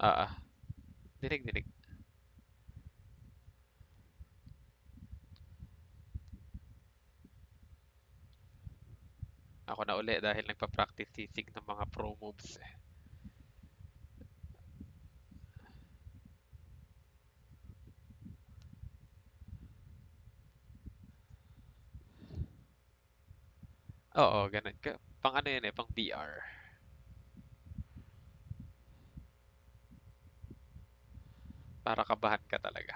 Ah, ah. Dinig, dinig. Ako na uli dahil nagpa-practice sisig ng mga pro moves eh. Oo, ganun. Pang ano yun eh, pang BR. Para kabahan ka talaga.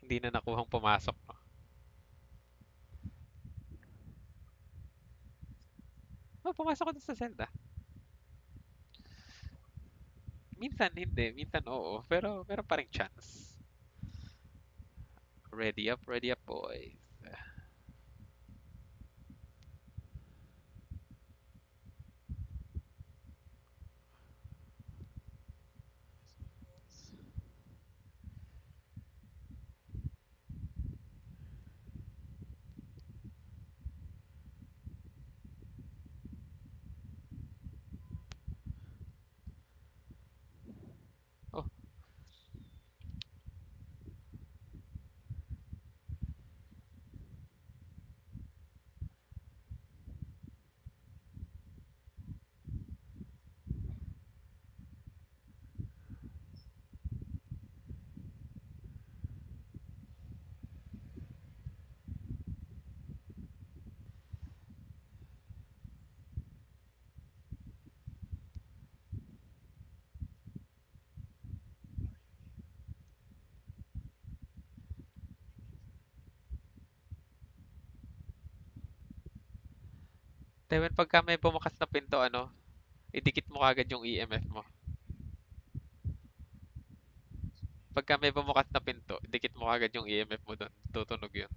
Hindi na nakuhang pumasok, no? Oh, pumasok ko sa Zelda. Minsan hindi, minsan oo. Pero meron pa ring chance. Ready up, ready up, boys. Tewen, pagka may bumukas na pinto, ano, idikit mo kagad yung EMF mo. Pagka may bumukas na pinto, idikit mo kagad yung EMF mo doon. Tutunog yun.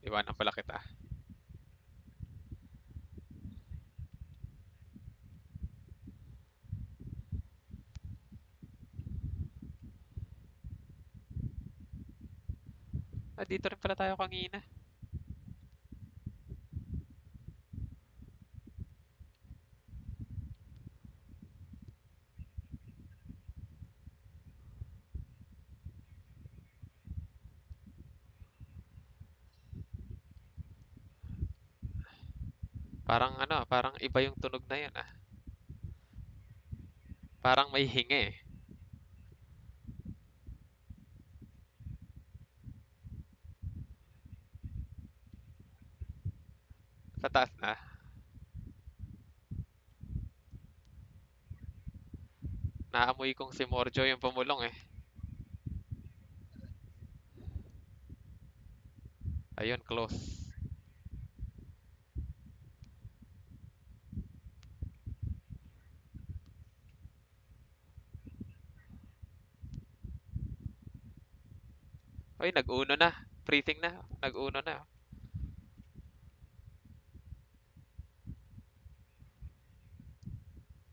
Iwanan pala kita. Ah, dito rin pala tayo kanina. Parang ano, parang iba yung tunog na yun ah. Parang may hinga eh. Sa taas na. Naamoy kong si Morjo yung pumulong eh. Ayun, close. Ay, nag-uno na. Freezing na. Nag-uno na.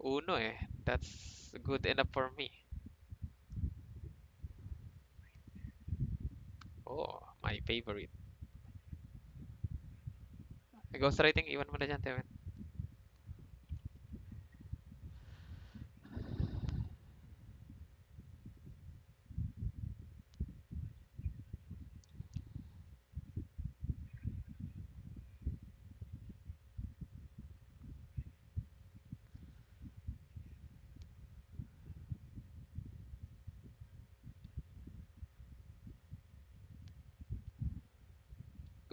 Uno eh. That's good enough for me. Oh, my favorite. Ghost writing, iwan mo na dyan, Tewen.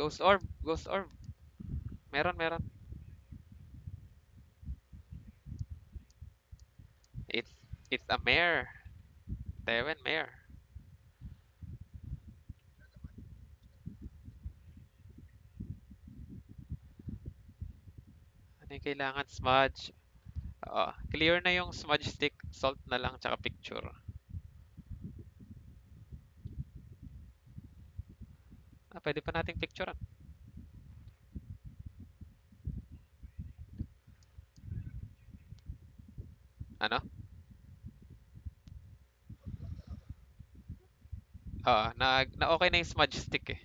Ghost orb, ghost orb. Meron, meron. It's it's a mare. Tewen, mare. Ano yung kailangan? Smudge. Oo. Clear na yung smudge stick. Salt na lang, tsaka picture. pwede pa nating picturean. Ano? Ah, Oo, na, na okay na yung smudge stick eh.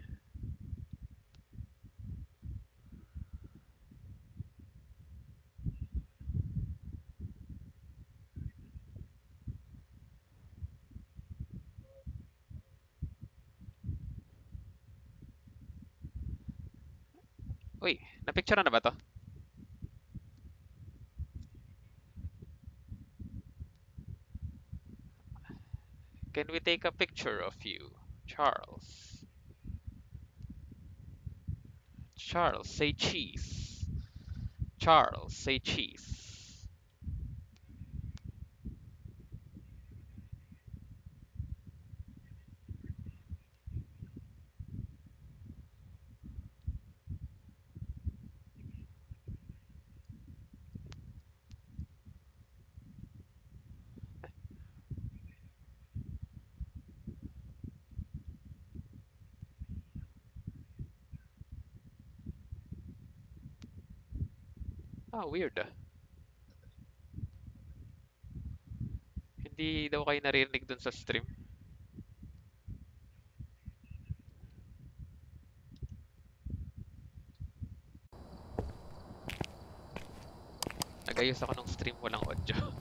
Uy, na-picture na ba to? Can we take a picture of you, Charles? Charles, say cheese. Charles, say cheese. Ah, weird ah. Hindi daw kayo naririnig dun sa stream. Nag-ayos ako ng stream, walang audio.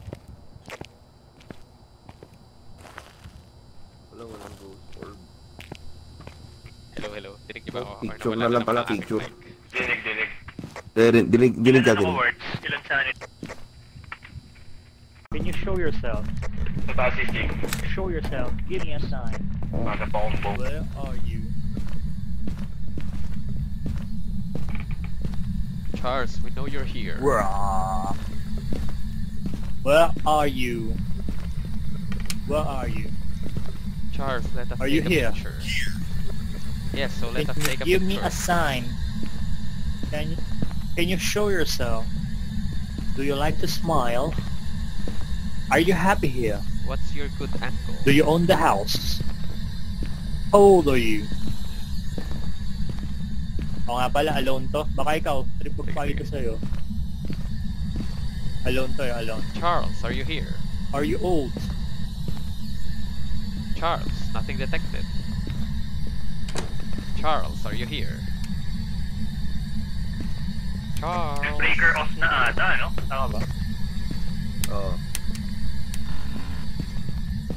Wala, walang ghost orb. Hello, hello. Dinig niyo ba Oh, ako? Or picture nawala na lang pala, aking picture. mic? Ka din. sanit? Can you show yourself? Sa taas si Show yourself. Give me a sign. Baka pa akong bow. Where are you? Charles, we know you're here. Where are you? Where are you? Charles, let us Are take you a here? picture. Yes, so let us Can you take a give picture. me a sign? Can you, can you show yourself? Do you like to smile? Are you happy here? What's your good angle? Do you own the house? How old are you? O nga pala, alone to. Baka ikaw, trip of Sige, to sige. sa'yo. Alone to, alone. Charles, are you here? Are you old? Charles, nothing detected. Charles, are you here? Charles. Breaker off na ata, no? Tama ba? Oo.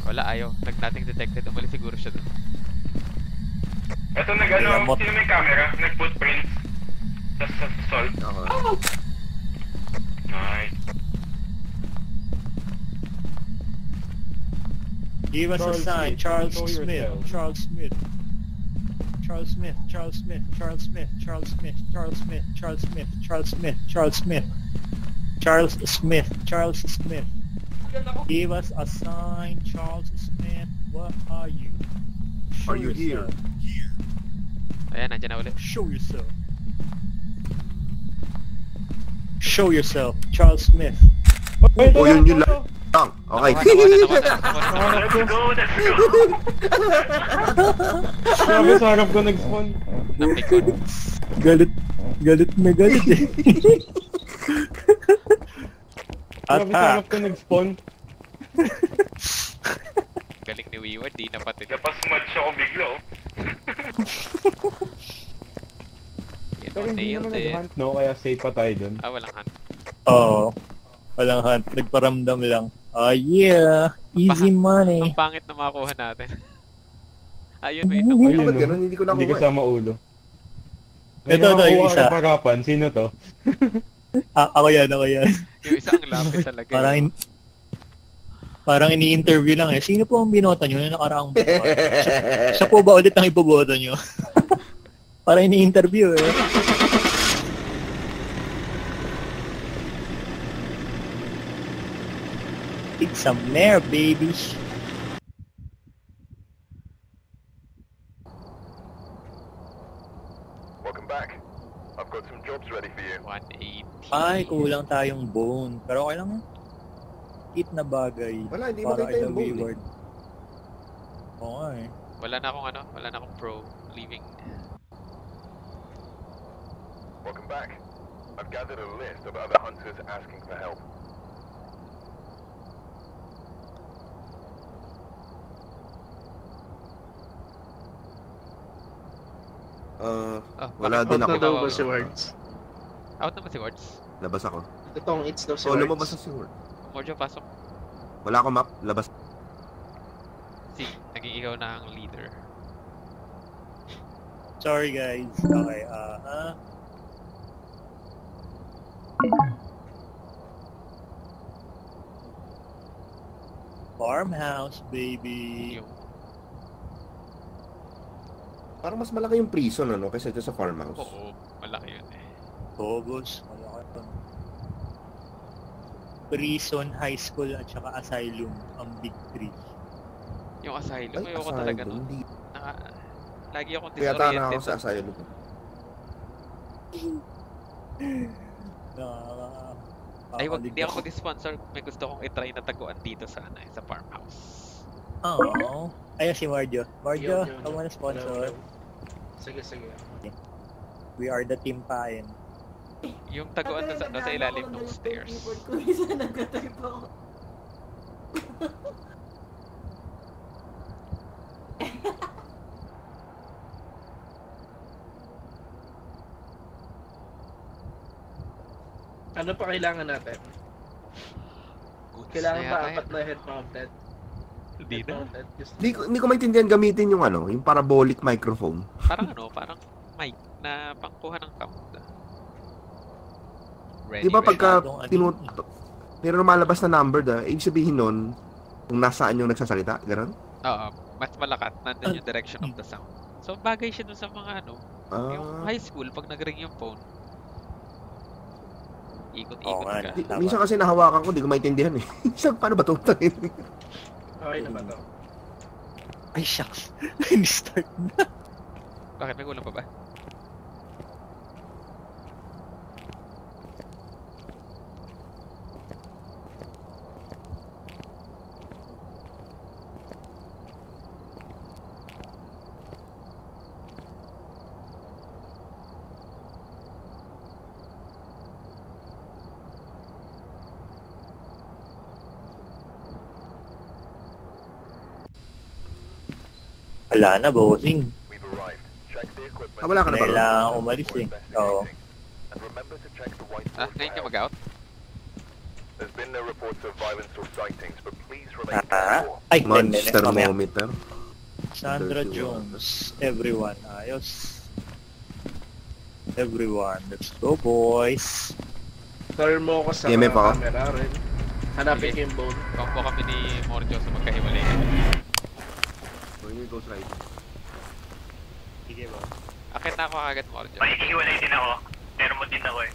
Wala, ayaw. Nag nothing detected. Umalis siguro siya dun. Ito nag ano, sino may camera? Nag footprints. Sa sa salt. Ako. Nice. Give us Charles a sign. Smith, Charles show Smith. yourself. Charles Smith. Charles Smith. Charles Smith. Charles Smith. Charles Smith. Charles Smith. Charles Smith. Charles Smith. Charles Smith. Charles Smith. Charles Smith. Give us a sign. Charles Smith. What are you? Show Are you here? yourself. Ayan, nandiyan na ulit. Show yourself. Show yourself. Charles Smith. Wait, Oh, yun yun lang. Lang. Okay. Let's go, let's go! Grabe sa harap ko nag-spawn. Galit. Galit na galit eh. Grabe sa harap ko nag-spawn. Galing ni Wiwa, di na pati. Napasmudge ako bigla, oh. Pero hindi naman it. nag-hunt, no? Kaya safe pa tayo dun. Ah, walang hunt. Oo. Walang hunt. Nagparamdam lang. Ah, yeah. Easy money. Ang pangit na makuha natin. Ayun, may nakuha. Ayun, ba't no? ganun? Hindi ko Hindi nakuha. eh. kasama ulo. Ito, ito, yung isa. Pagapan, sino to? Ah, ako yan, ako yan. Yung isang lapis talaga. Parang, in, parang ini-interview lang eh. Sino po ang binota nyo na nakaraang buwan? Siya po ba ulit ang iboboto nyo? parang ini-interview eh. Some mare, baby. Welcome back. I've got some jobs ready for you. 180. Ay, kulang tayong bone. Pero okay lang yan. Hit na bagay. Wala, hindi para makita yung bone you, eh. Oo nga eh. Wala na akong ano, wala na akong pro leaving. Welcome back. I've gathered a list of other hunters asking for help. Ah, Oh, Wala din Out ako. na daw ba si Words? Out naman si Wards. labas ako. Itong it's daw si Oh, Words. lumabas na si Ward. Morjo, pasok. Wala akong map, labas. Si, naging ikaw na ang leader. Sorry guys. Okay, uh, uh, Farmhouse, baby. Yung, Parang mas malaki yung prison, ano, kaysa dito sa farmhouse. oo, malaki yun eh. Bobos. Malaki yun. Prison, high school, at saka asylum. Ang big three. Yung asylum, Ay, ayoko asylum, talaga no. hindi. Naka, lagi akong Kaya tana ako disoriented. sa asylum. Nakaka... Ay, wag, hindi ako mag-sponsor. May gusto kong itry na taguan dito sa, ano, eh, sa farmhouse. Oo. Ayun si Marjo. Marjo, Yun, yun, come on yun. sponsor. Sige, sige. We are the team pain. Yung taguan na sa, nasa ilalim ng stairs. Ko, isa nag-type ako. Ano pa kailangan natin? Goods Kailangan na yata apat na head mounted? Hindi na. Hindi ko, hindi ko maintindihan gamitin yung ano, yung parabolic microphone. Parang ano, parang mic na pangkuha ng sound. Ready, Di ba pagka tinut... Meron lumalabas na number da, ibig sabihin nun, kung nasaan yung nagsasalita, gano'n? Oo, mas malakat. Nandun yung direction of the sound. So, bagay siya dun sa mga ano, yung Ah, high school, pag nag-ring yung phone, ikot-ikot nga, ka. minsan kasi nahawakan ko, di ko maintindihan eh. Minsan, paano ba ito? Okay na ba to? Ay, shucks. Ni-start na. Bakit may kulang pa ba? Wala na, bossing. Ah, wala ka na ba? Kailangan umalis eh. Oo. And remember to check the whiteboard Ah, ngayon ka mag-out? There's been no reports of violence or sightings, but please remain Ah, careful. ay, 10 minutes. Monster Mamaya. thermometer. Sandra Jones. Everyone. Ayos. Everyone. Let's go, boys. Thermo ko sa EMF ako? camera rin. Hanapin ko yung bone. Combo kami ni Morjo sa magkahiwalay kami. Ghost rider. Sige, ba? Akin na ako agad Morjo. Makikiwalay din ako. Thermo din ako eh.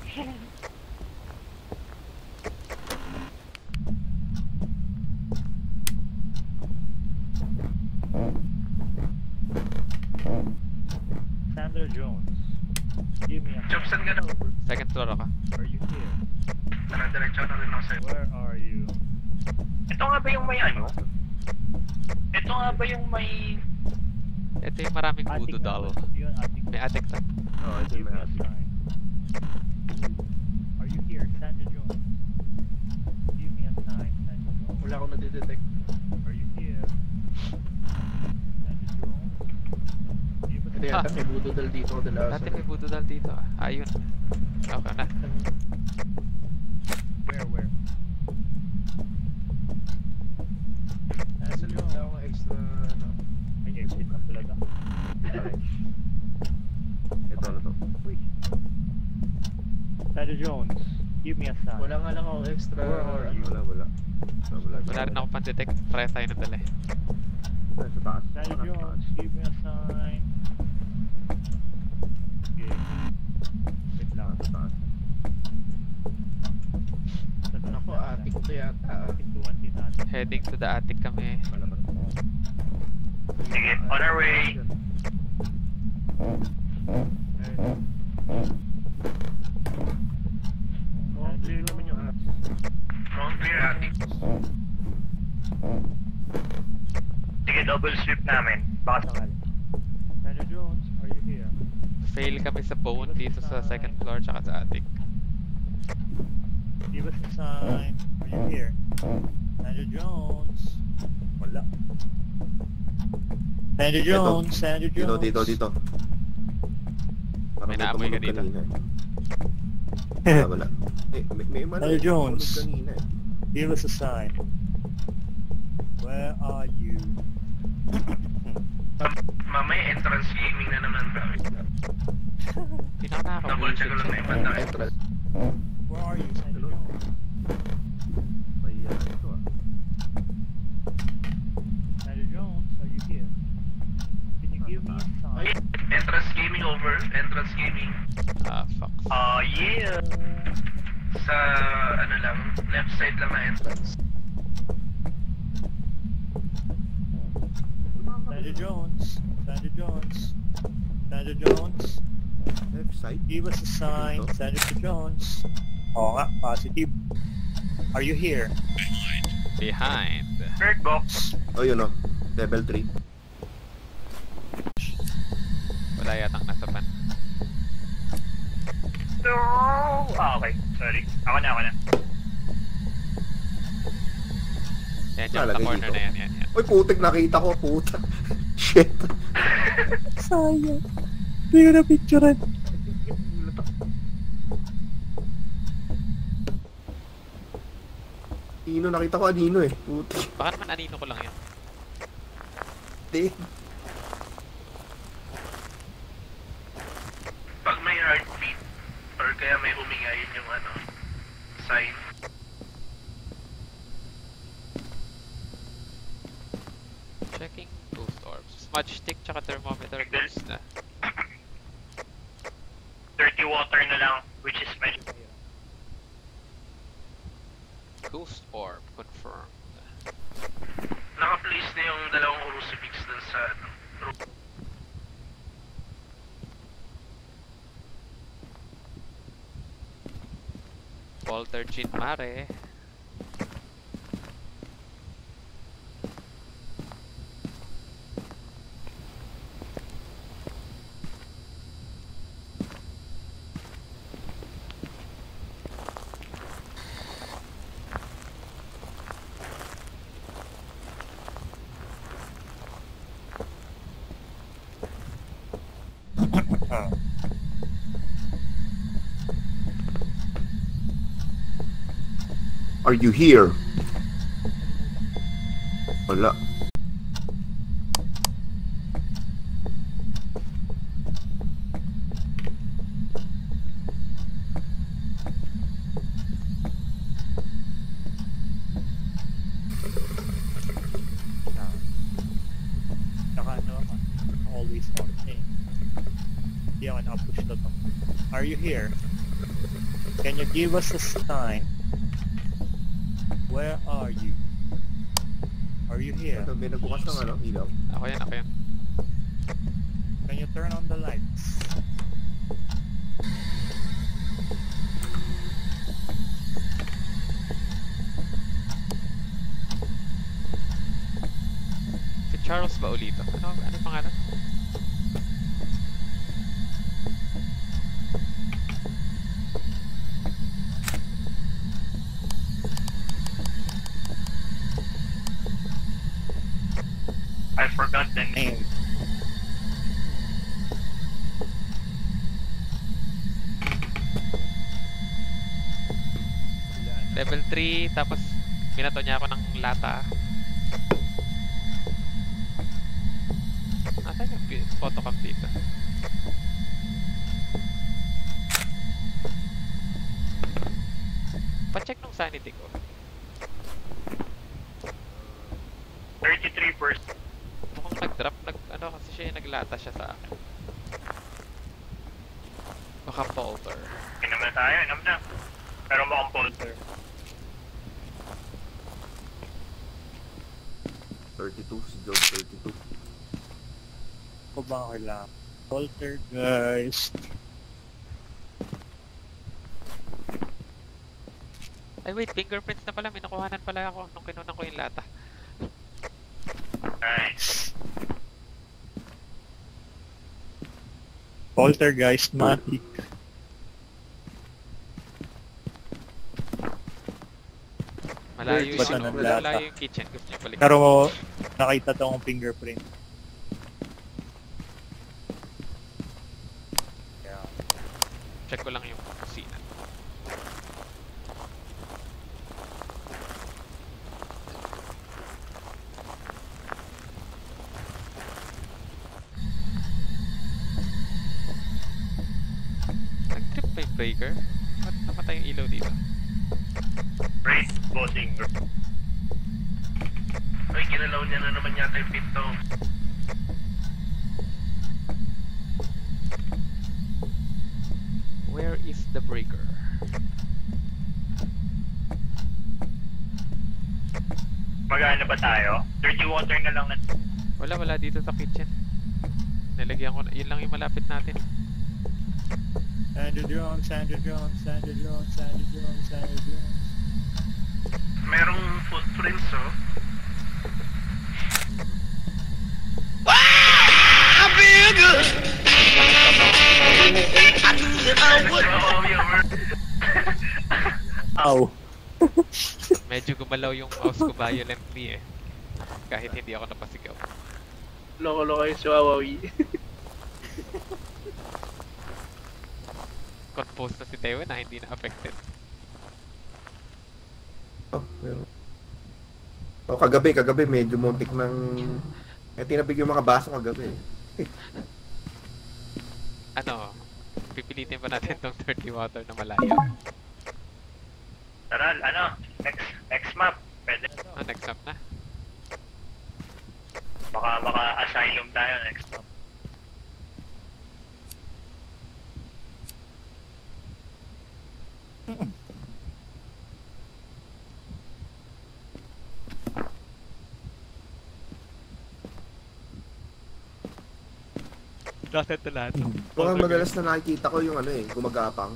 Sandra Jones. Give me a Jobsan ka na. Second floor ako. Are you here? Diretso na rin ako sa'yo. Where are you? Ito nga ba yung may ano? Ito nga ba yung may... Ito yung maraming Attic voodoo doll. attic May attic sa... Oo, ito Give yung me may a sign. Are you here, Sandra Jones? Give me a sign, Sandra Jones. Wala akong nadidetect. Are you here? Us Hindi Ah. yata may budodal dito. Dala Dati may voodoo doll dito. ah. Ayun. Okay na. Where, where? Nasa loob na akong extra... Ano. Ay, ka. Ito na to. Sandra Jones, give me a sign. Wala nga lang akong extra... Wala, wala. Wala, wala. Wala rin ako pan-detect. Try tayo na dala eh. Sa taas. Taas. Jones, give me a sign. Okay. Wait lang. Sa taas. Ako, atik to yata. Heading to the attic kami. Wala pa. Sige, on our way. Mukhang clear naman yung atik. Mukhang clear atik. Sige, double sweep namin. Baka Sakali. Sandra Jones, are you here? Fail kami sa phone dito sa second floor tsaka sa attic. Give us a sign. Are you here? Sandra Jones. Wala. Sandra Jones, Sandra Jones. dito, dito. Parang May may naamoy ka dito. kanina. eh. Wala, wala. Eh, may, may, may, Hey, Jones. kanina eh. Give us a sign. Where are you? Mamaya entrance gaming na naman bro. Pinaka Double check ko lang na yung banda. Entrance. Where are you, Sandy Jones? May, ah, ito ah. Sandy Jones, are you here? Can you give me a sign? Entrance gaming over. Entrance gaming. Ah, fuck. Ah, yeah. Sa ano lang, left side lang na entrance. Sandy Jones, Sandy Jones, Sandy Jones, Left side. give us a sign. Dito? Sandy Jones. Oo nga, positive. Are you here? Behind. Bird box. Oh, yun oh. Level 3. Wala yatang nasa pan. No! Ah, okay. Sorry. Ako na, ako na. Yan, dyan sa corner dito. na yan, yan, yan. Uy, putik nakita ko, puta. Shit. Sayang. Hindi ko na picturean. Nino, nakita ko anino eh. Putik. Baka naman anino ko lang yan. Di. Pag may heartbeat, or kaya may huminga, yun yung ano, sign. Checking ghost orbs. Smudge stick tsaka thermometer ghost na. Dirty water na lang, which is my... Ghost orb confirmed. Naka-place na yung dalawang crucifix dun sa ano. Walter Chin Mare. Ako na-push na to. Are you here? Can you give us a sign? May nagbukas ng ano, ilaw. Ako yan, ako yan. Can you turn on the lights? Si Charles ba ulito? Ano, ano pangalan? I forgot the name. Name. Level 3, tapos binato niya ako ng lata. Nasaan yung photocam dito? Pa-check nung sanity ko. 33%. Mukhang nag-drop, nag, ano kasi siya yung naglata siya sa akin. Baka polter. Inom na tayo, inom na. Pero mukhang polter. 32, si Job 32. Ko ba kailangan? Poltergeist. Ay wait, fingerprints na pala. May nakuhanan pala ako nung kinunan ko yung lata. Nice. Poltergeist Matic. Ba't yung, malayo lata? yung kitchen. Pero nakita to akong fingerprint. Yeah. breaker? Ba't napatay yung ilaw dito? Break voting. Ay, ginalaw niya na naman yata yung pinto. Where is the breaker? Mag-ano ba tayo? Dirty water na lang na. Wala, wala dito sa kitchen. Nilagyan ko na. Yun lang yung malapit natin. Sandra Jones, Sandra Jones, Sandra Jones, Sandra Jones, Sandra Jones. Merong footprints, oh. Ow. Medyo gumalaw yung mouse ko violently eh. Kahit hindi ako napasigaw. Loko-loko yung Chihuahuawi. Compose na si Teo na hindi na affected. Oh, meron. Oh, kagabi, kagabi, medyo muntik ng... Eh, tinabig yung mga baso kagabi. Ano, pipilitin pa natin tong dirty water na malayo. Tara, ano? Next, next map. Pwede. Ah, next up na. Baka, baka asylum tayo next map. Dotted to lahat. Mukhang madalas na nakikita ko yung ano eh, gumagapang.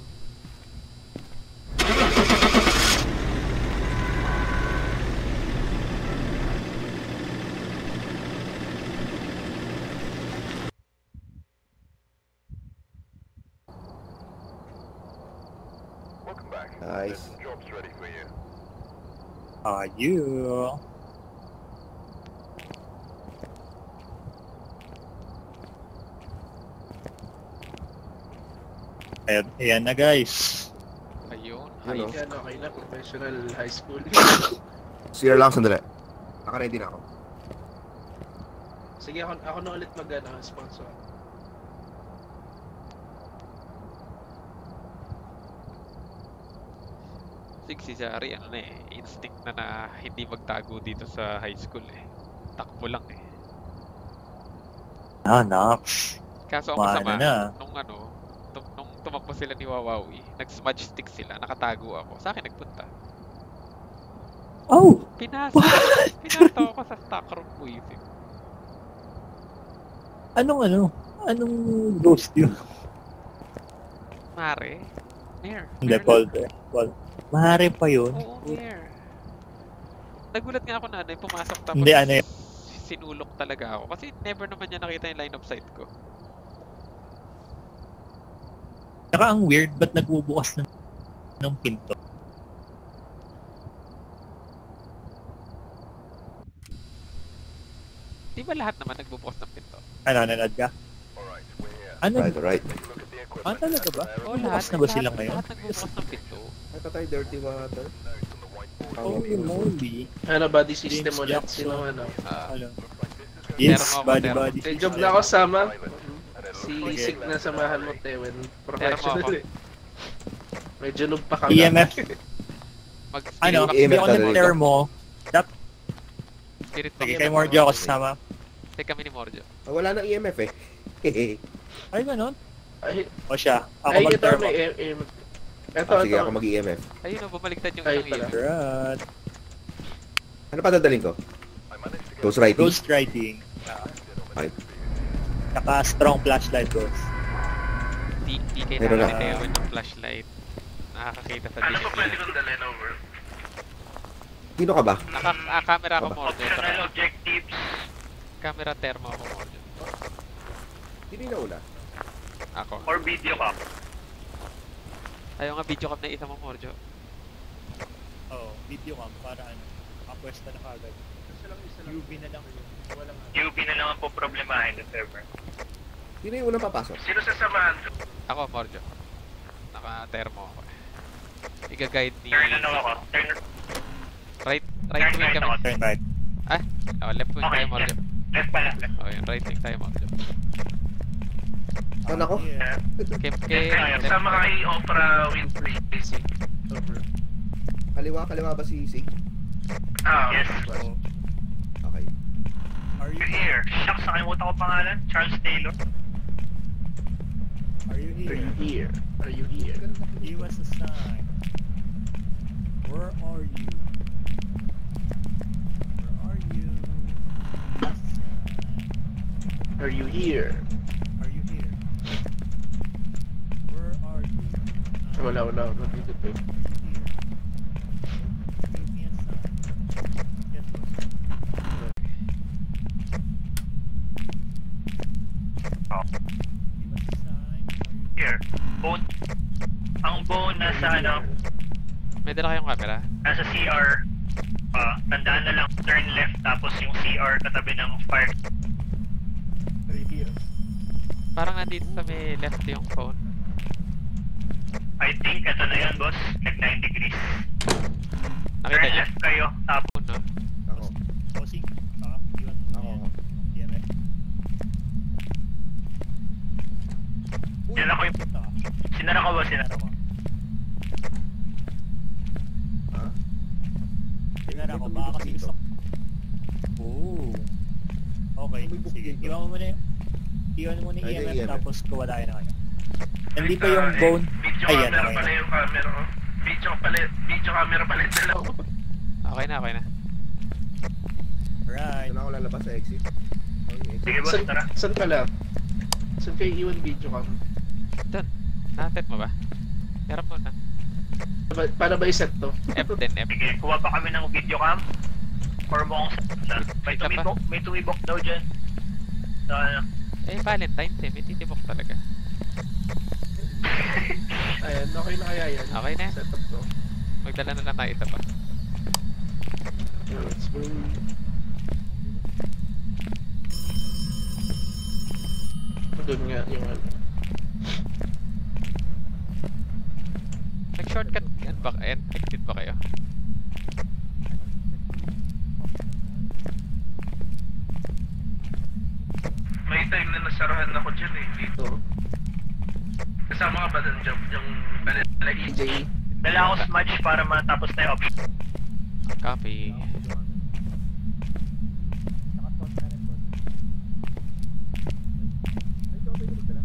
Welcome back. Nice. There's some jobs ready for you. Are you? Ayan, ayan na guys. Ayun, Ano? ayos. Yan, okay na. Professional high school. Sira lang sandali. Naka-ready na ako. Sige, ako, ako na ulit mag Sig si Zari, ano na eh, instinct na na hindi magtago dito sa high school eh. Takbo lang eh. Ah, Nox. Kaso ang masama, na. nung ano, tum- nung tumakbo sila ni Wawawi, nag-smudge stick sila, nakatago ako. Sa akin nagpunta. Oh! Pinasa, pinato ako sa stock room buisip. Anong ano? Anong ghost yun? Mare, Mayor. Hindi, Paul. Paul. Mahari pa yun. Oo, Mayor. Nagulat nga ako na yung pumasok tapos Hindi, ano yun? sinulok talaga ako. Kasi never naman niya nakita yung line of sight ko. Saka ang weird, ba't nagbubukas ng, ng pinto? Di ba lahat naman nagbubukas ng pinto? Ano, nanood ka? Ano? Right, right. The. Ah, talaga ba? Lahat. Bukas na ba sila ngayon? Lahat nagbubukas ng pinto. Ay, patay, dirty water. Oh, Holy moly. Ano, body system James ulit. Jackson. Sino ano? Ano? Yes, body body. Eh, job na ako sama. Si Isik na samahan mo, Tewen. Professional eh. Medyo noob pa kami. EMF. Ano, EMF hindi ako talaga. nag-thermo. Spirit Sige, kay Morjo ako sasama. Take kami ni Morjo. Ah, wala nang EMF eh. Ay, ganun? Ay, O siya, ako ay ito mag-thermo. may eh, Ito, ah, sige, ito. ako mag-EMF. Ayun o, bumaliktad yung Ay, isang pala. Right. Ano pa dadalhin ko? Ghost writing? Ghost writing. Ay, Naka strong flashlight ghost. Di, di kayo Meron na. nakakitewan ng flashlight. Nakakakita sa Ano dilim pa pwede niya. kong dalhin over? sino ka ba? Naka, ah, camera. Optional Saka objectives. camera thermo ako Morjo. Sino yung nauna? Ako. Or video cam. Ayaw nga video cam na isa mo Morjo. Oo, video cam para ano, mapwesta na kagad. UV na lang yun. UV na lang ang po problemahin ng server. Sino yung unang papasok? Sino sasamahan? Ako Morjo. Naka-thermo ako. Iga-guide ni... Turn ano ako? Turn, Right, right turn wing right kami. ako. Turn right. Oh, left wing Okay, tayo Morjo. Left pala. Left. Oh, yun, right wing tayo Morjo. Ano ako? Yeah. Kim Okay, Kim. kasama ka kay Oprah Winfrey. Over. Kaliwa, kaliwa ba si Sig? Ah, Yes. Okay. are you here. Shucks, nakalimutan ko pangalan. Charles Taylor. Are you here? here? Are you here? Give us a sign. Where are you? Where are you? Are you here? Are you here? Where are you? Wala, wala. Wala dito to. Are you here? Oh. Bone. Ang bone nasa ano, May dala kayong camera? nasa CR. Ah, tandaan na lang, turn left tapos yung CR katabi ng fire. Here? Parang nandito sa may left yung phone. I think ito na yan, boss. Nag 9 degrees. Nakita Turn niyo? left kayo tapos no? Ako. Mo Ako. ako. Eh. Yan ako yung... Sinara ko ba? Sinara Sinara ko. Ha? Sinara ko. Baka kasi gusto Oo. Okay. Sige. dito. Iwan mo muna yung... Iwan mo muna yung EMF EMF. tapos kuwala na kayo. Hindi pa Ah, yung bone. Video Ayan, camera okay pala na. yung camera ko. Video pala, video camera pala yung dalawa. Okay na, okay na. Alright. Doon ako lalabas sa exit. Okay. Sige, boss, tara. Saan pala? Saan kayo iwan video cam? Doon. Naset mo ba? Harap mo na. Pa- Paano ba i-set to? F10, F. Sige, kuha pa kami ng video cam. Or mo. May tumibok, may tumibok daw dyan. So, ano, Eh, Valentine's eh. May titibok talaga. Ayan, okay na kaya yan. Okay na. Set up to. Magdala na lang tayo isa pa. Let's bring... Doon nga yung ano. Nag-shortcut yan ba? And exit ba kayo? May time na nasarahan ako dyan eh, dito. Kasama ka ba dun, Job? Yung pala EJ? dala ako smudge para matapos na yung option. Copy. Ay, ito, pwede magdala.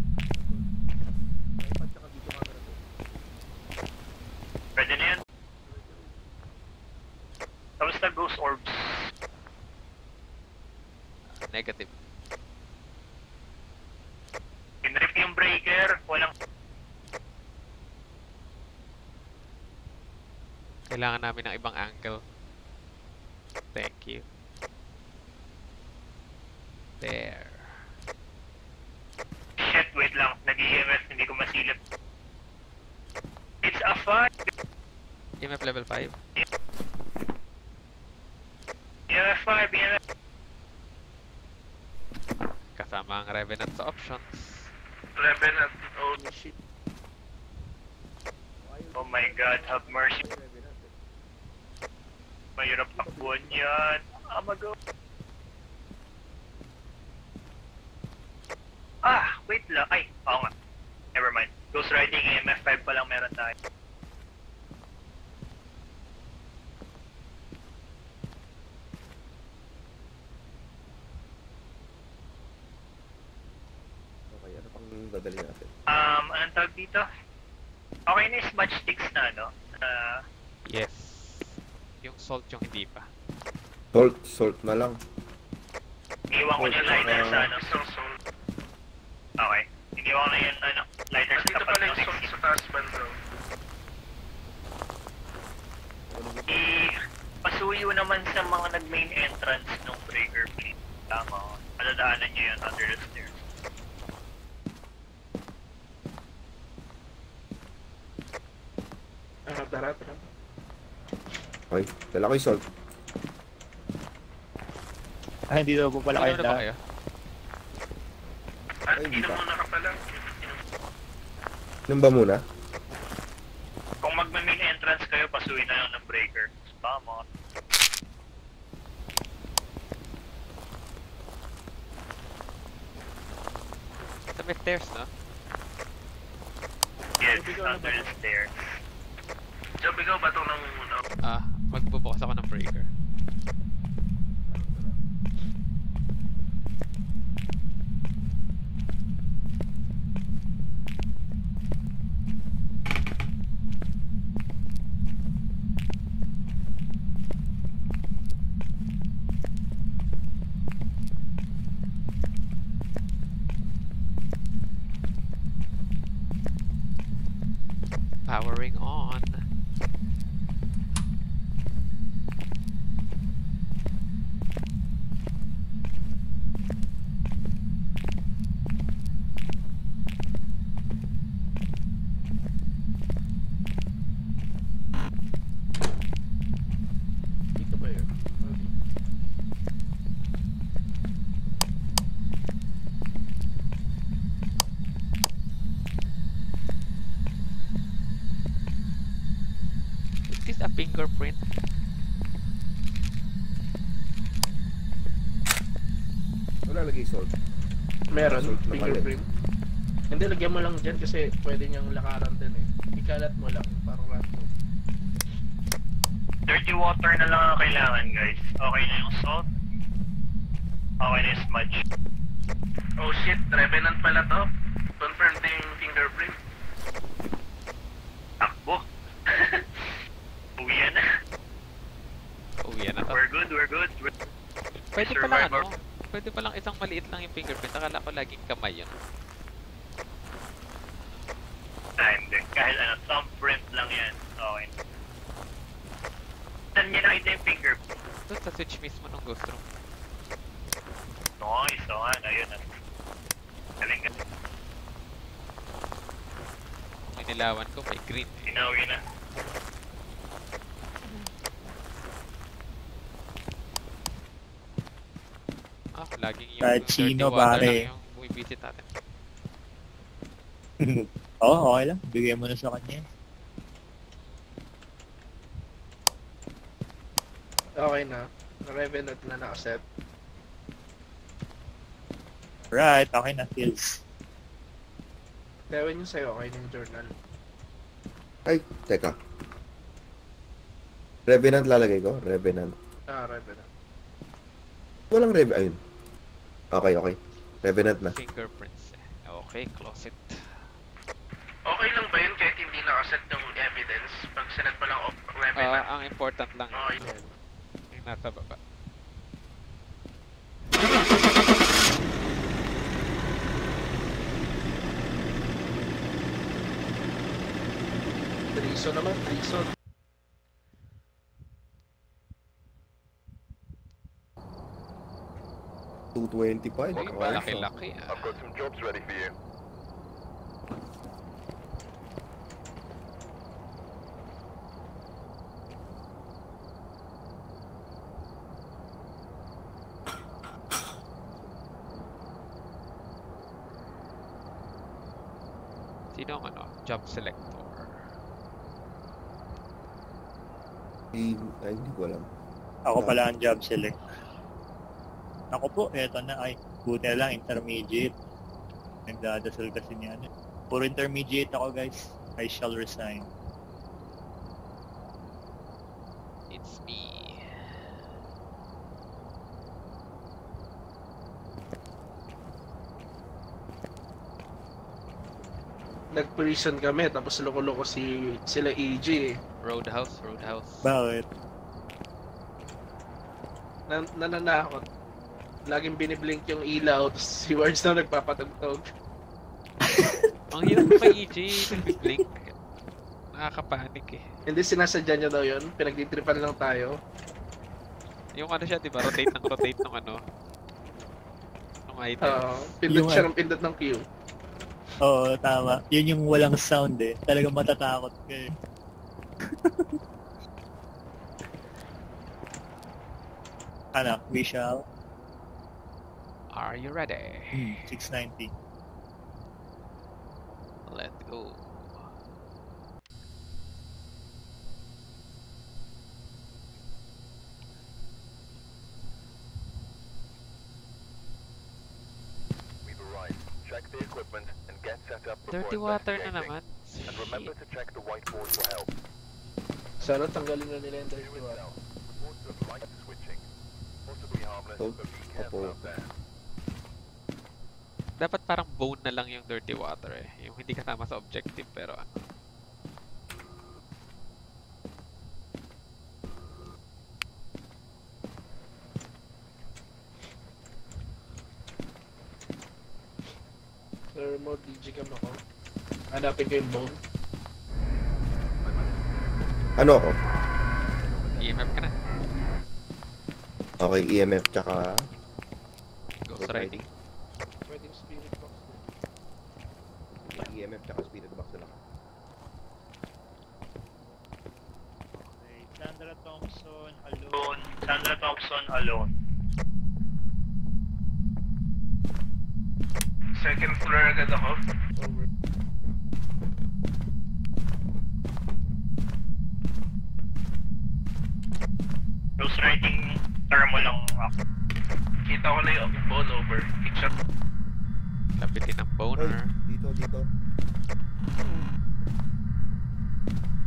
May iPad tsaka video camera to. Pwede na yan. Tapos na ghost orbs. Negative. Pinrip yung breaker, walang Kailangan namin ng ibang angle. Thank you. There. shit, wait lang. Nag-EMF, hindi ko masilip. It's a fight! EMF level 5. EMF 5, EMF Kasama ang Revenant sa options. Revenant. Oh shit. Oh my god, have mercy. Mahirap takbuhan yan. Ah, mag Ah, wait lang. Ay, oo nga. Never mind. Ghost Riding EMF 5 pa lang meron tayo. Okay, ano pang dadali natin? Um, anong tawag dito? Okay na yung smudge sticks na, no? Uh, Yes. Yung salt yung hindi pa. Salt, salt na lang. iwan ko yung lighter sa ano. Okay. Iniwan ko na yung ano, lighter sa Nandito tapat pala ng yung soul sa taas banda. I pasuyo naman sa mga nag-main entrance ng breaker, please. Tama. Madadaanan nyo yun under the stairs. Ah, tara, tara. Dala ko yung salt. Ah, hindi daw po pala kayo Ano na ba na. kayo? At Ay, hindi pa. Inom ba muna? Kung mag-main entrance kayo, pasuyin na lang ng breaker. Tama. Sa may stairs, no? ikaw na ba? under the stairs. Job, ikaw ba itong nangunguna? Ah, magbubukas ako ng breaker. Powering on. Dito ba yun? Is this a fingerprint? Wala lagay salt. Meron, Salt na fingerprint. Hindi, lagyan mo lang dyan kasi pwede niyang lakaran din eh. Ikalat mo lang, parang random. Dirty water na lang ang kailangan, guys. Okay na yung salt. Okay na yung smudge. Oh shit, Revenant pala to. Confirm din yung fingerprint. Takbo. Uwi na. Uwi na to. We're good, we're. Pwede pa lang ano? Pwede pa lang isang maliit lang yung fingerprint. Akala ko laging kamay yun. Ah, hindi. Kahit ano, thumbprint lang yan. Okay. Saan niya nakita yung fingerprint? Doon sa switch mismo ng ghost room. Nice, okay. Ayun na. Galing ka. Kung inilawan ko, may green. Sinawi na. Ah, laging yung Kahit dirty sino, water pare. lang yung bumibisit natin. Oo, oh, okay lang. Bigyan mo na sa kanya. Okay na. Revenant na nakaset. Right, okay na, kills. Tewin yung sa'yo, okay na yung journal. Ay, teka. Revenant lalagay ko? Revenant. Ah, Revenant. Walang Revenant. Ayun. Okay, okay. Revenant na. Fingerprints. Okay, close it. Okay lang ba yun kahit hindi nakaset yung evidence? Pag sinet mo lang of Ah, Revenant. ang important lang Okay. yung nasa baba. Treason naman, treason. Two twenty-five. Uy, Okay. malaki-laki ah. I've got some jobs ready for you. Sino ang ano? Job selector. Di, ay, hindi ko alam. Ako pala ang job select. Ako po, eto na. Ay, buti lang, intermediate. Nagdadasal kasi niya. Ano. Puro intermediate ako, guys. I shall resign. It's me. Nag-prison kami, tapos loko-loko si sila EG eh. Roadhouse, Roadhouse. Bakit? Nan nananakot. Laging biniblink yung ilaw, tapos si Words na nagpapatugtog. Ang hirap pa EJ, nag-blink. Nakakapanik eh. Hindi sinasadya niya daw yun, pinagtitripan lang tayo. Yung ano siya, di ba? Rotate ng rotate ng ano. Ng item. Oo, pindot Yung siya ano- ng pindot ng queue. Oo, tama. Yun yung walang sound eh. Talagang matatakot ka eh. ano, we shall? Are you ready? Hmm, 690. Let's go. We've arrived. Check the equipment and get set up before Dirty water na naman. And Remember to check the whiteboard for help. Sana tanggalin na nila yung dirty You water. Reports of light switching. Possibly harmless, Oh, but be careful opo. out there. Dapat parang bone na lang yung dirty water eh. Yung hindi kasama sa objective pero ano. Sir, mo DG cam ako. Hanapin ko yung bone. Ano ako? EMF ka na. Okay, EMF tsaka... Ghost riding. Pwede yung spirit box. EMF tsaka spirit box na lang. Okay, Sandra Thompson, alone. Sandra Thompson alone. Second floor agad ako. Over. Ghost riding termo lang ako. Kita ko na yung bone over. Picture. Lapitin ng Oy, boner. Dito, dito.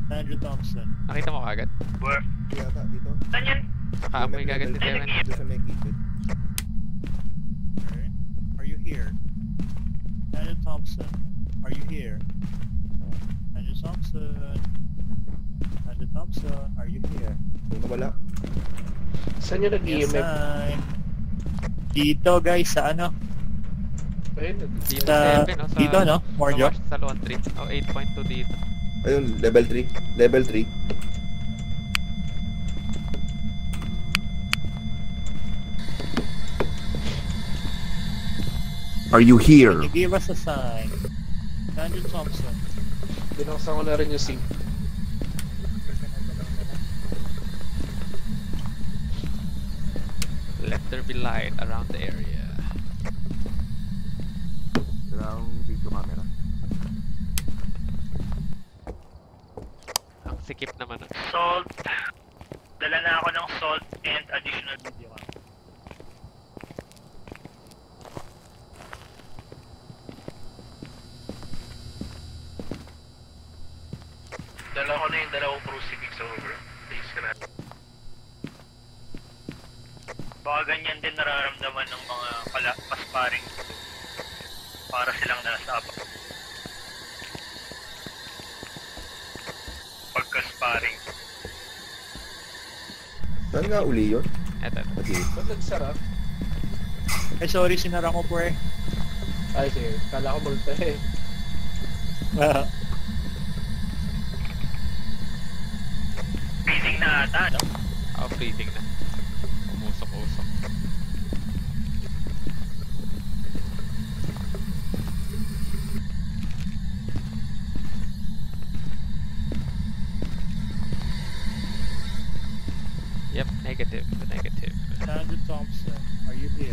Sandra Thompson. Nakita mo kagad. Where? Yata, dito. Saan yan? Nakaamoy kagad Devin. three, Dito sa may kitchen. Okay. Are you here? Sandra Thompson. Are you here? Sandra Thompson. Sandra Thompson. Are you here? Kung nawala. Saan yung Yes, nag-EMF? Dito guys sa ano? Ayun, nag- Dito Sa, sa no? Sa, dito no? Morjo? Sa, wash- sa laundry. Oh, 8.2 dito. Ayun, level 3. Level 3. Are you here? Can you give us a sign? Sandra Thompson. binuksan ko na rin yung sink. Let there be light around the area. Dalawang video camera. Ang sikip naman. ah. Salt. Dala na ako ng salt and additional Video ka. Dala ko na yung dalawang crucifix over. Please ka na. Baka ganyan din nararamdaman ng mga kala pasparing para silang nasa abang. Pagka-sparring. Saan nga uli yun? Eto. Okay. Ba't nagsara? Eh sorry, sinara ko po eh. Ay, sige. Kala ko multa eh. Breathing na ata, no? Oh, freezing na. Thompson, are you here?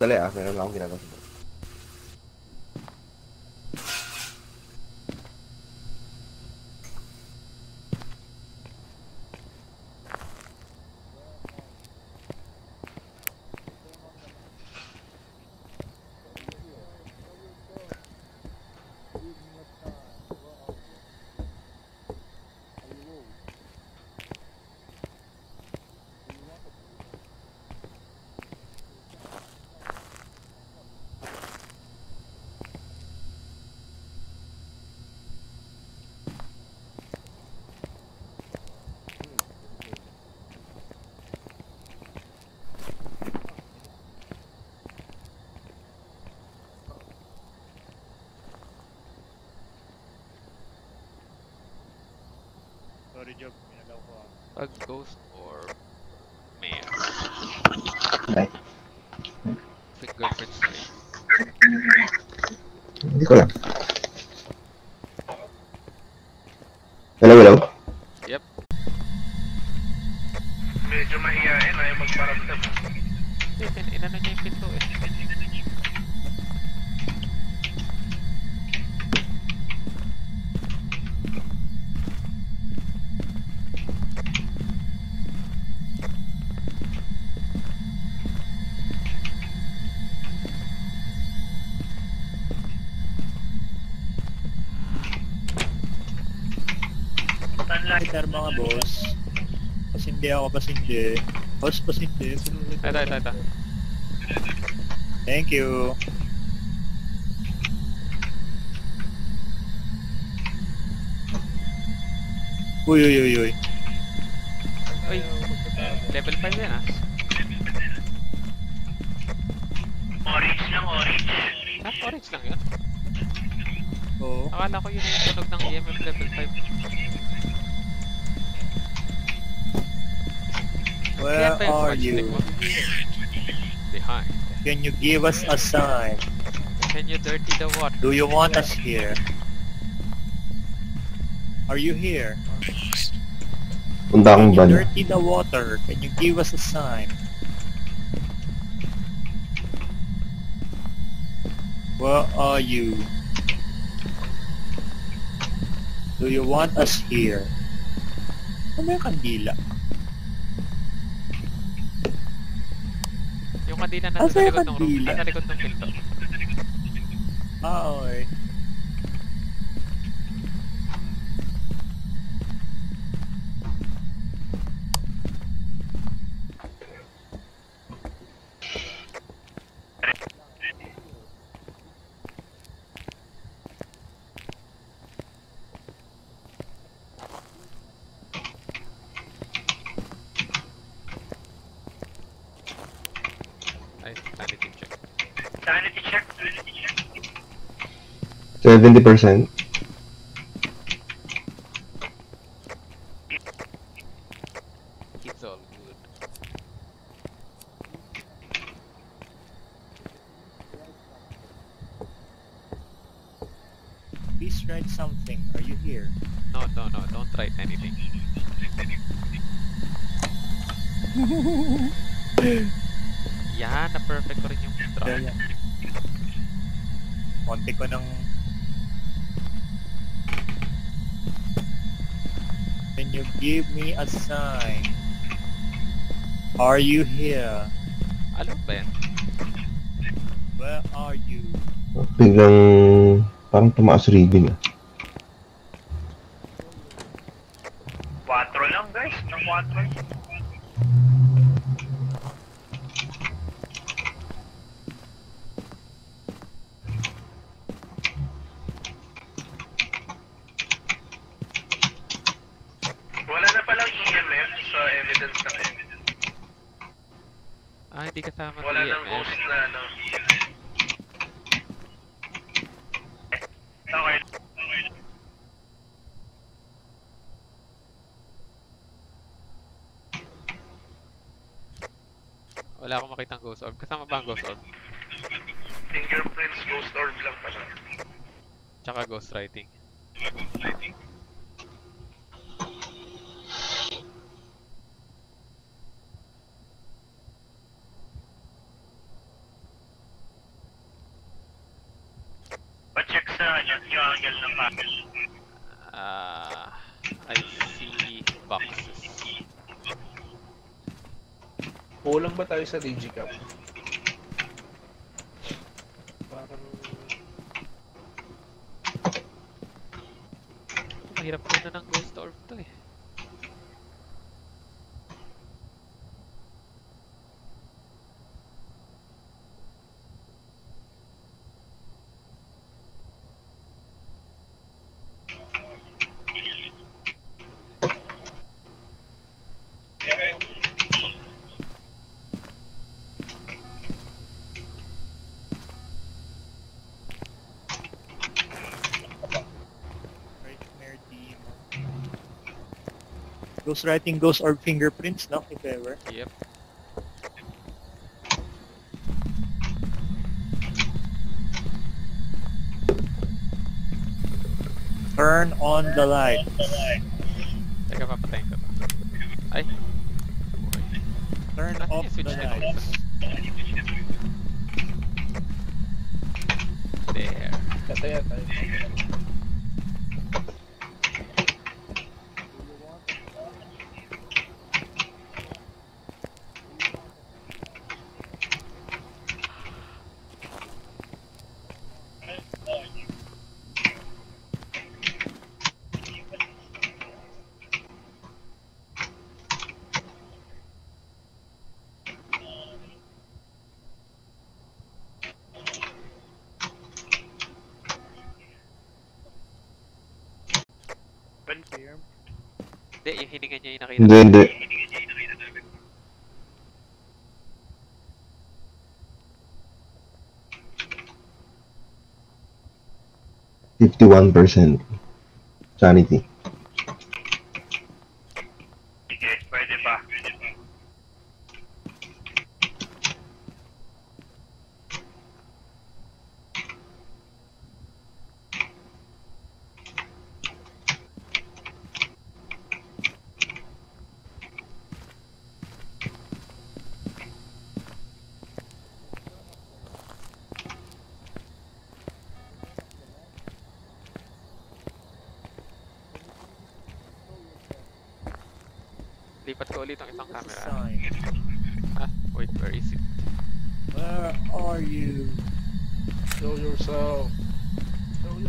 Dali ah, meron lang akong ginagawa. Sorry, Job. Minagaw ko ah. Pag ghost or mare. Right. Fingerprints na. Hindi ko lang. Pasindi ako, pasindi. Boss, pasindi. Ito, ito, ito. Thank you. Uy, uy, uy, uy. Uy, level 5 yan ah. Orange lang, orange. Ah, orange lang yun. Oo. Akala ko yun yung tunog ng EMF level 5. Where Yan ba yung are you? Behind. Can you give us a sign? Can you dirty the water? Do you want us here? Are you here? Punta akong Can you ban. dirty the water? Can you give us a sign? Where are you? Do you want us here? Ano yung kandila? Kanina nasa Asa yung likod ng room. Nasa likod ng pinto. Ah, okay. 70%. It's all good. Please write something. Are you here? No, no, no. Don't write anything. Yan, na-perfect ko rin yung draw. Kaya, konti ko ng... Can you give me a sign? Are you here? Alam ba yan? Where are you? Biglang parang tumaas reading ah. 4 lang guys, ng 4. Wala na palang EMF sa evidence na evidence. Ah, hindi kasama Wala si nang EMF. ghost na ano. Okay. Wala akong makitang ghost orb. Kasama ba ang ghost orb? Fingerprints, ghost orb lang pala. Tsaka ghost writing. Pa-check sa ano, yung angle ng panel. Ah, I see boxes. Kulang ba tayo sa Digicam? Parang... Mahirap ko na ng ghost orb to eh. Ghostwriting ghost or fingerprints, no? If ever. Yep. Turn on the light. Teka, papatayin ko to. Ay. Turn Natin off the nito. lights. There. Kataya tayo. Confirm. Hindi, yung hininga niya yung nakita. Hindi. Fifty-one percent sanity. Sige, pwede pa. Lipat ko ulit ang isang What's the camera. sign? Ah, wait, where is it? Where are you? Show yourself.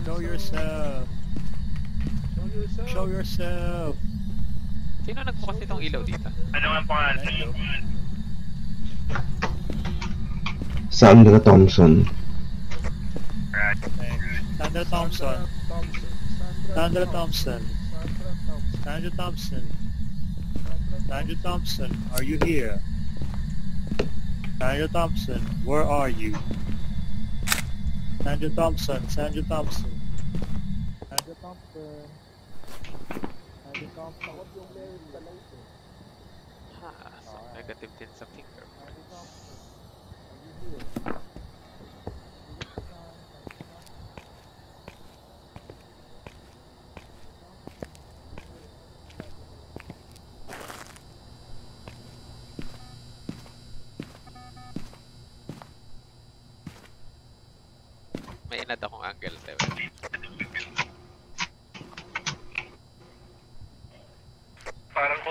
Show yourself. Show yourself. Show yourself. Sino nagbukas nitong ilaw dito? Ano ang pangalan? Sandra Thompson. Right. Sandra Thompson. Thompson. Sandra Thompson. Sandra Thompson. Sandra Thompson. Sandra Thompson, are you here? Sandra Thompson, where are you? Sandra Thompson, Sandra Thompson.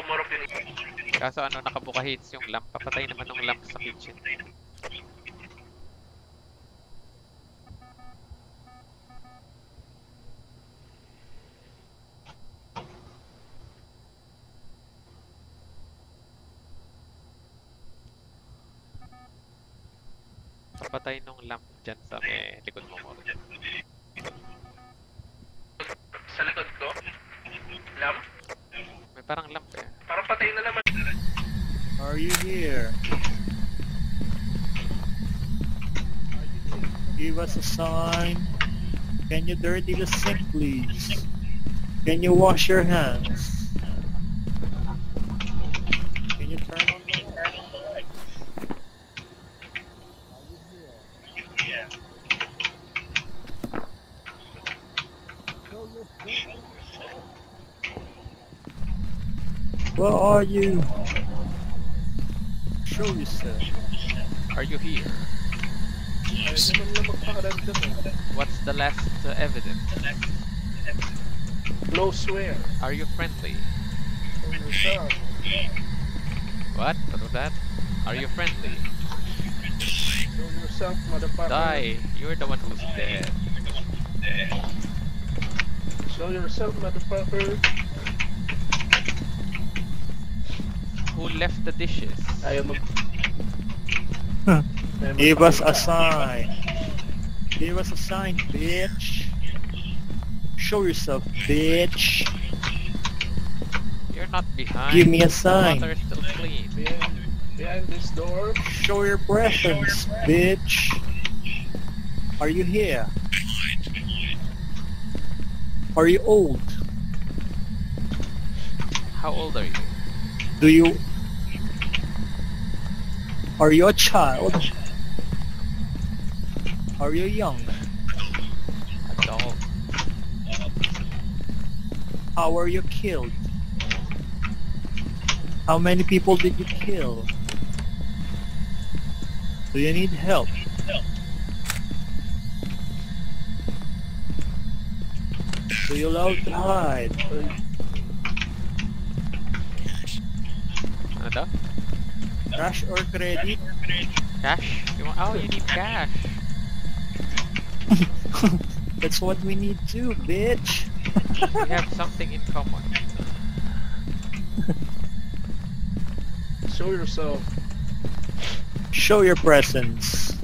Kumurap yun. Kaso ano, nakabuka hits yung lamp. Papatay naman ng lamp sa kitchen. Papatay nung lamp dyan sa may likod mo mo. Us a sign. Can you dirty the sink, please? Can you wash your hands? Can you turn on the light? Where are you? Show yourself. Are you here? Ayaw naman na magpakaramdam eh. What's the last uh, evidence? Low swear. Are you friendly? Show. What? What was that? Are you friendly? Show yourself, motherfucker. Die! You're the one who's dead. Show yourself, motherfucker. Who left the dishes? Ayaw mag... Huh. Ayaw Give us a sign. Give us a sign, bitch. Show yourself, bitch. You're not behind. Give me a sign. water is still clean. Behind, behind this door. Show your presence, bitch. Are you here? Are you old? How old are you? Do you... Are you a child? Are you young? Adult. How were you killed? How many people did you kill? Do you need help? Do you love to hide? Ano? Cash or credit? Cash? You want, oh, you need cash. That's what we need too, bitch. We have something in common. Show yourself. Show your presence.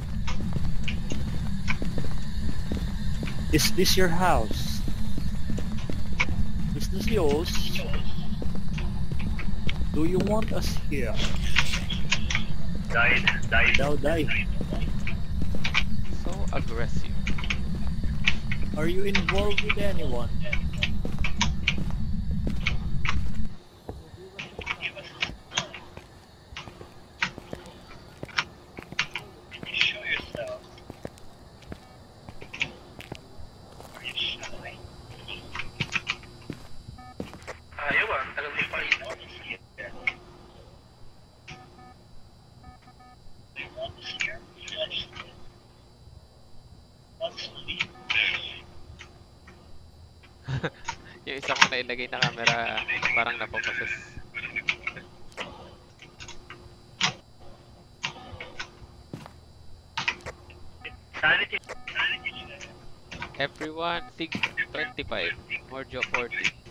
Is this your house? Is this yours? Do you want us here? Died, died. Now die. So aggressive. Are you involved with anyone? Ko na camera, parang. Sanity. Everyone, Sig 25. Morjo 40.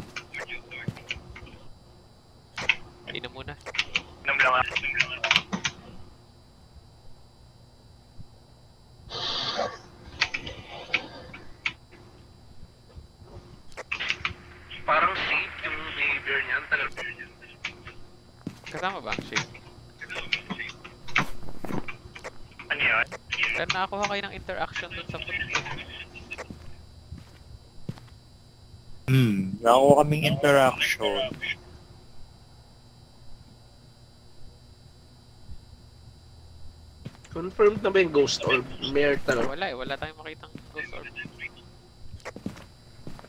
Inom muna. Inom lang ako. Parang safe yung behavior niya. Ang tagal Kasama ba ang shade? Ano yun? Pero nakakuha kayo ng interaction dun sa footprint. Hmm, nakuha kaming interaction. Confirmed na ba yung ghost orb? Mayor talaga. Wala eh, wala tayong makitang ghost orb.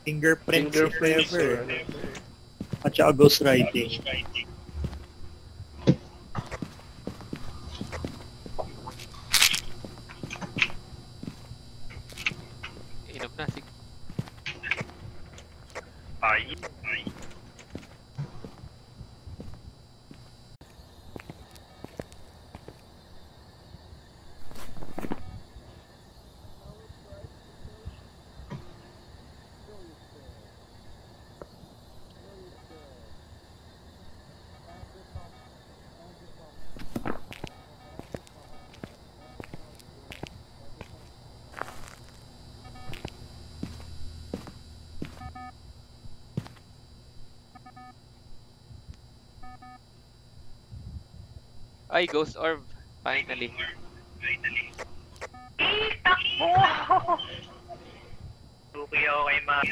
Fingerprints, Fingerprints if ever. or ano. At saka ghost writing. Inom na, Sig. Ay. Ay, ghost orb. Finally. Takbo! Suki ako kay Ma.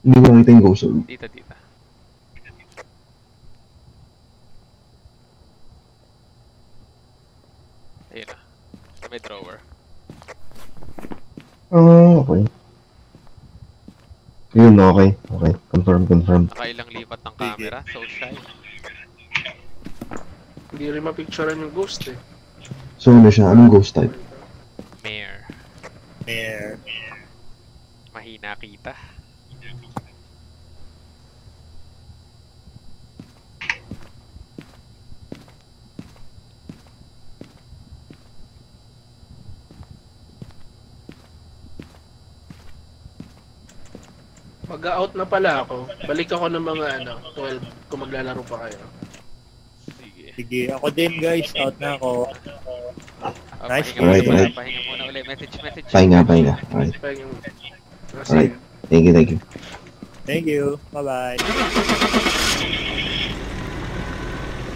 Hindi ko nakita yung ghost orb. Dito, dito. Ayun na. Sa may drawer. Ah, okay. Yun, okay. Okay. Confirm, confirm. Nakailang lipat ng camera. So shy. Hindi rin mapicturean yung ghost eh. So, ano siya? Anong ghost type? Mare. There. Mahina kita. Mag-out na pala ako. Balik ako ng mga ano, 12 kung maglalaro pa kayo. Sige. Sige, ako din guys. Out na ako. Oh, Nice. pahinga Alright, alright. pahinga muna ulit. Message, message. Pahinga, pahinga. Alright. Alright. Thank you, thank you. Thank you. Bye-bye.